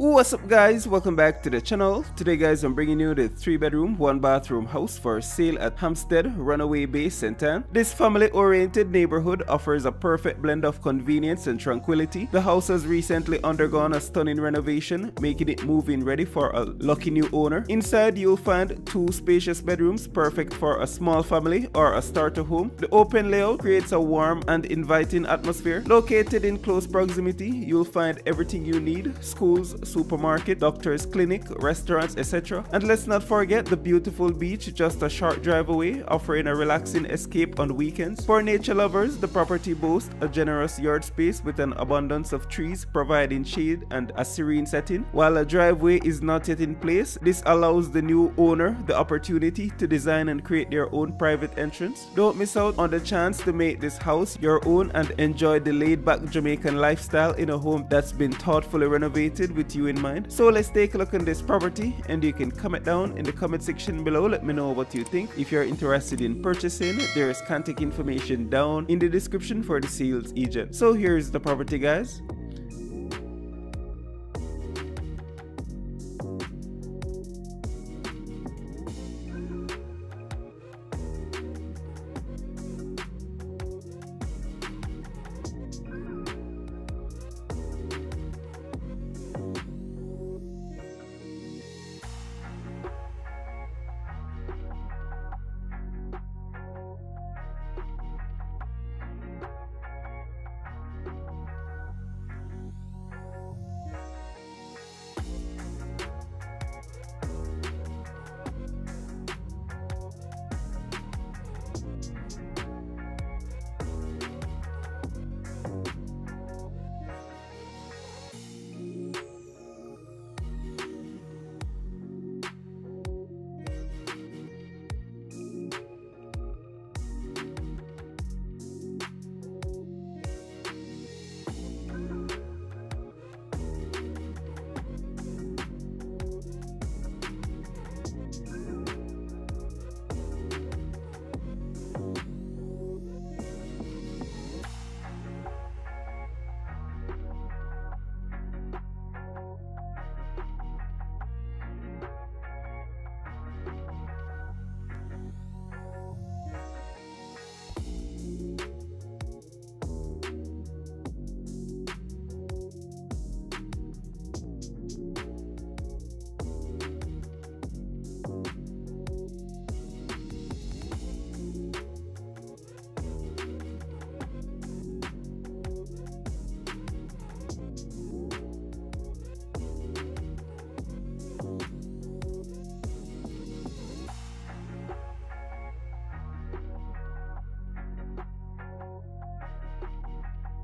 What's up guys, welcome back to the channel. Today guys I'm bringing you the 3 bedroom 1 bathroom house for sale at Hampstead Runaway Bay. Ann. This family oriented neighborhood offers a perfect blend of convenience and tranquility. The house has recently undergone a stunning renovation making it move-in ready for a lucky new owner. Inside you'll find two spacious bedrooms perfect for a small family or a starter home. The open layout creates a warm and inviting atmosphere. Located in close proximity you'll find everything you need, schools, supermarket, doctor's clinic, restaurants, etc. And let's not forget the beautiful beach just a short drive away, offering a relaxing escape on weekends. For nature lovers, the property boasts a generous yard space with an abundance of trees providing shade and a serene setting. While a driveway is not yet in place, this allows the new owner the opportunity to design and create their own private entrance. Don't miss out on the chance to make this house your own and enjoy the laid-back Jamaican lifestyle in a home that's been thoughtfully renovated with you in mind. So let's take a look on this property and you can comment down in the comment section below. Let me know what you think. If you're interested in purchasing, there is contact information down in the description for the sales agent. So here's the property guys.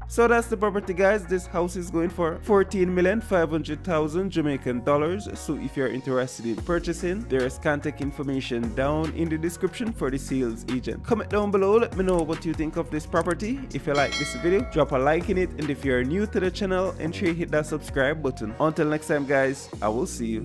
So that's the property guys. This house is going for 14,500,000 Jamaican dollars. So if you're interested in purchasing, there's contact information down in the description for the sales agent. Comment down below, let me know what you think of this property. If you like this video, drop a like in it. And if you're new to the channel, ensure you hit that subscribe button. Until next time guys, I will see you.